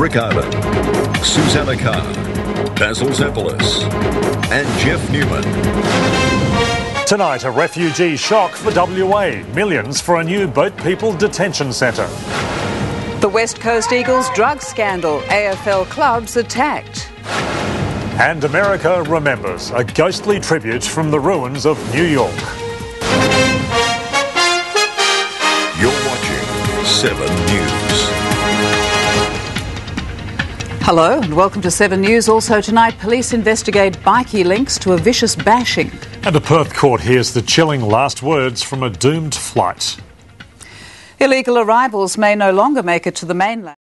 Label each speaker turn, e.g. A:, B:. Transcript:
A: Ardon, Susannah Carr, Basil Zempilas, and Jeff Newman.
B: Tonight, a refugee shock for WA. Millions for a new boat people detention centre.
C: The West Coast Eagles drug scandal. AFL clubs attacked.
B: And America remembers a ghostly tribute from the ruins of New York.
A: You're watching 7 News.
C: Hello and welcome to 7 News. Also tonight, police investigate bikie links to a vicious bashing.
B: And a Perth court hears the chilling last words from a doomed flight.
C: Illegal arrivals may no longer make it to the mainland.